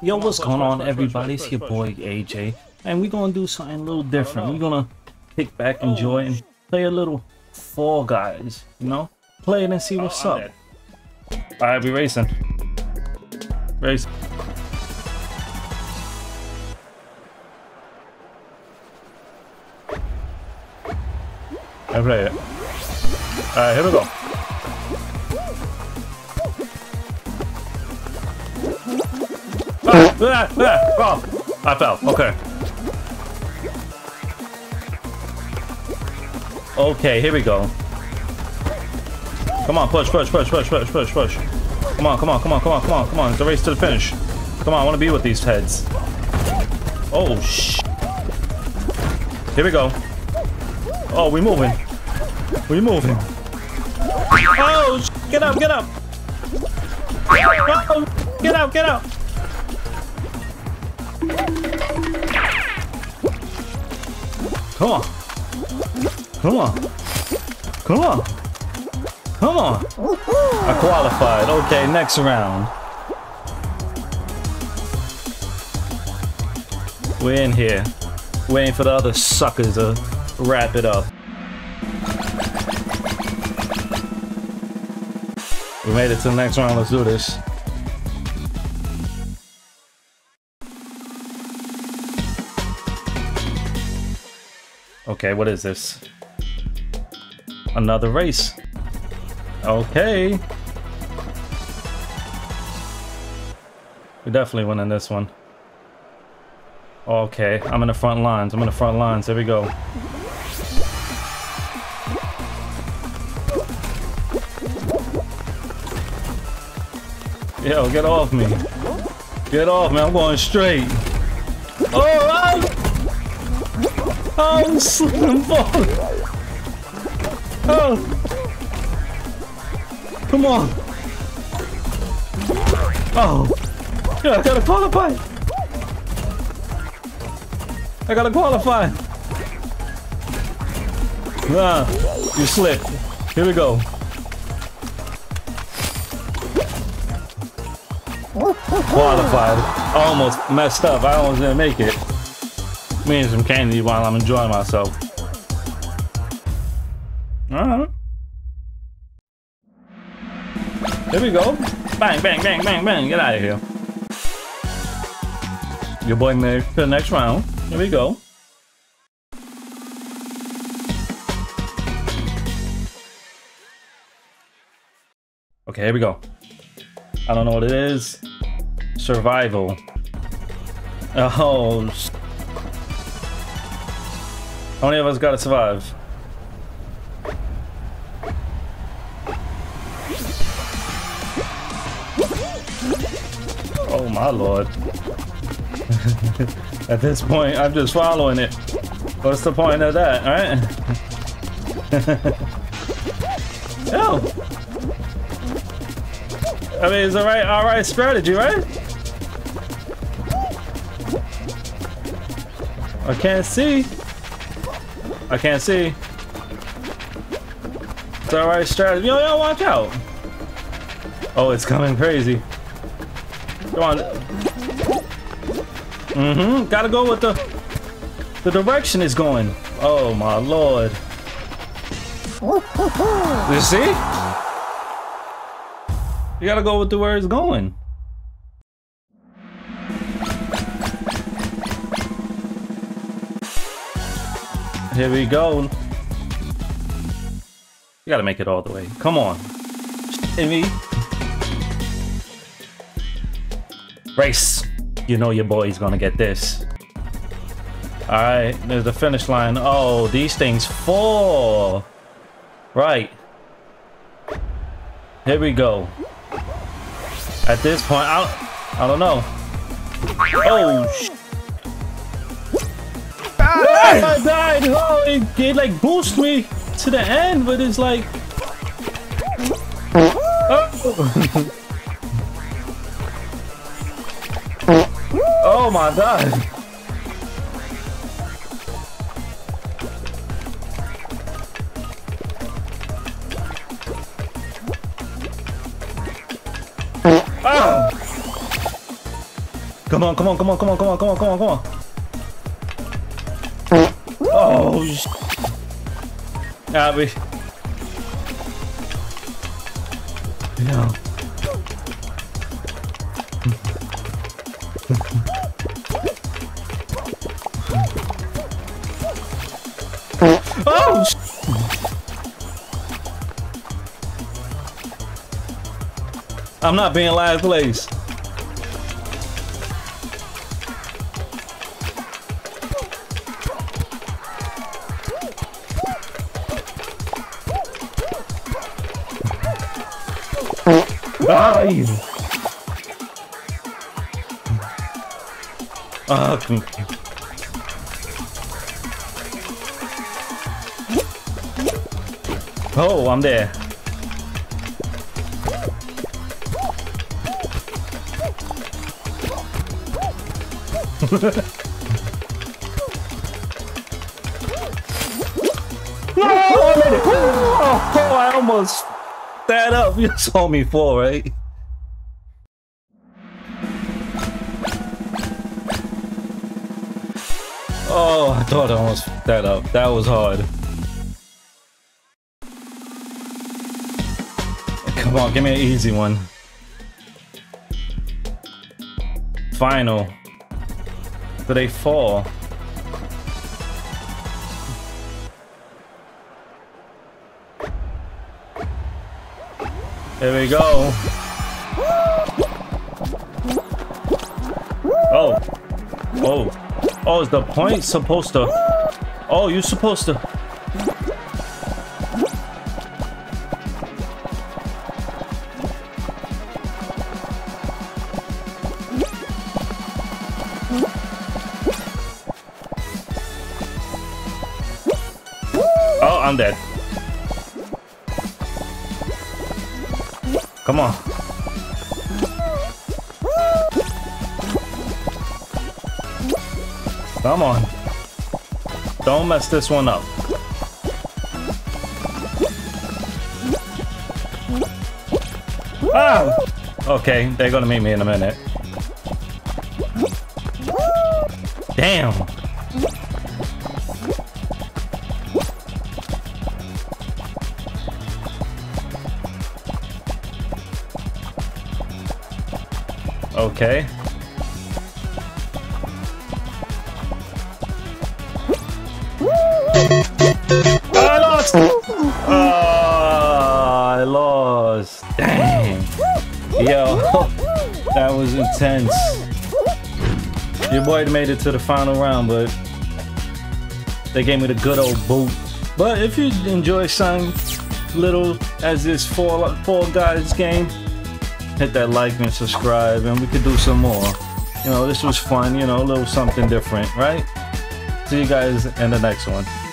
Yo, what's going on, everybody? It's your boy AJ, and we're gonna do something a little different. We're gonna kick back, enjoy, and play a little Fall Guys. You know, play it and see what's Oh, up. All right, we racing. Race. I play it. All right, here we go. Ah, ah, oh, I fell. Okay. Okay, here we go. Come on, push, push, push, push, push, push, push. Come on, come on, come on, come on, come on, come on. It's a race to the finish. Come on, I want to be with these heads. Oh, sh. Here we go. Oh, we moving. We moving. Oh, sh- get up, get up. Oh, get out, get out. Come on. Come on. Come on. Come on. I qualified. Okay, next round. We're in here. Waiting for the other suckers to wrap it up. We made it to the next round. Let's do this. Okay, what is this? Another race. Okay. We're definitely winning this one. Okay, I'm in the front lines. I'm in the front lines. Here we go. Yo, get off me. Get off me. I'm going straight. Oh, I'm, I'm slipping falling. Oh. Come on. Oh. Yeah, I gotta qualify. I gotta qualify. Ah, you slipped. Here we go. Qualified. Almost messed up. I almost didn't make it. Me and some candy while I'm enjoying myself. Alright. Here we go. Bang, bang, bang, bang, bang. Get out of here. Your boy made to the next round. Here we go. Okay, here we go. I don't know what it is. Survival. Oh. How many of us gotta survive? Oh my lord. At this point, I'm just following it. What's the point of that, alright? no! I mean, it's a right, alright strategy, right? I can't see. I can't see. It's alright strategy. Yo, yo, watch out! Oh, it's coming crazy. Come on. Mm-hmm. Gotta go with the the direction it's going. Oh my lord. You see? You gotta go with the where it's going. Here we go. You gotta make it all the way. Come on. Hit me. Race. You know your boy's gonna get this. Alright, there's the finish line. Oh, these things fall. Right. Here we go. At this point, I I don't know. Oh, Ah, I died! Oh, it, it like boosted me to the end, but it's like... Oh. Oh my god. Ah! Come on, come on, come on, come on, come on, come on, come on, come on. Oh, sh Abby. Yeah. oh, I'm not being last place. Ai! Ah. Oh, I'm there. no, oh, I almost that up. You saw me fall, right? Oh, I thought I almost that up. That was hard. Come on, give me an easy one. Final. Do they fall? There we go. Oh. Oh. Oh, is the point supposed to... Oh, you're supposed to... Oh, I'm dead. Come on. Come on. Don't mess this one up. Ah! Okay, they're gonna meet me in a minute. Damn! Okay. I lost! Oh, I lost. Dang. Yo, that was intense. Your boy made it to the final round, but they gave me the good old boot. But if you enjoy something little as this Fall, Fall Guys game, hit that like and subscribe, and we could do some more. You know, this was fun, you know, a little something different, right? See you guys in the next one.